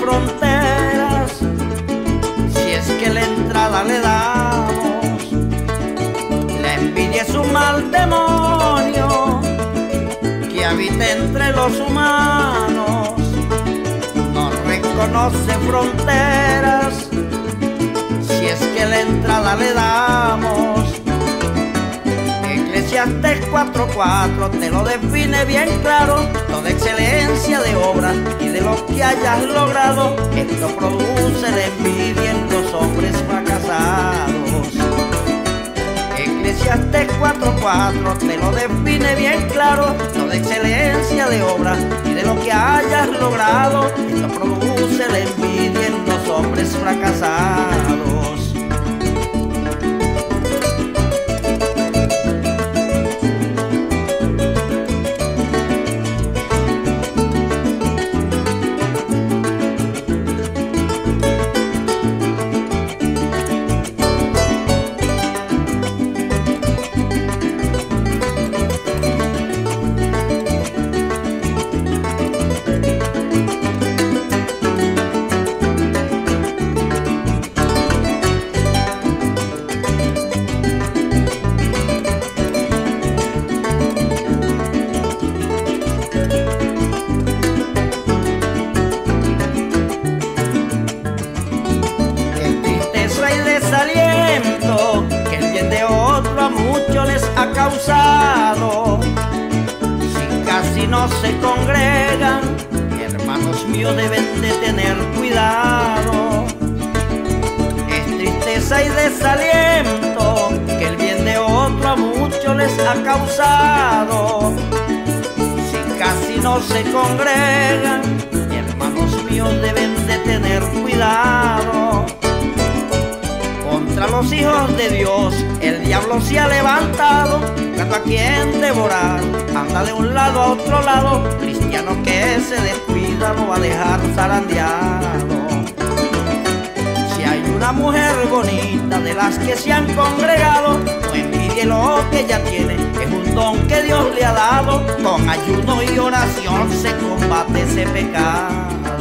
fronteras, si es que la entrada le damos. La envidia es un mal demonio que habita entre los humanos, no reconoce fronteras, Eclesiastes 4.4 te lo define bien claro, toda excelencia de obra y de lo que hayas logrado, esto produce la envidia en los hombres fracasados. Eclesiastes 4.4 te lo define bien claro, toda excelencia de obra y de lo que hayas logrado, esto produce Si casi no se congregan, hermanos míos deben de tener cuidado. Es tristeza y desaliento que el bien de otro a muchos les ha causado. Si casi no se congregan, hermanos míos deben de tener cuidado. Contra los hijos de Dios el diablo se ha levantado, a quien devorar. Anda de un lado a otro lado, cristiano que se descuida no va a dejar zarandeado. Si hay una mujer bonita de las que se han congregado, no envidie lo que ella tiene, es un don que Dios le ha dado. Con ayuno y oración se combate ese pecado.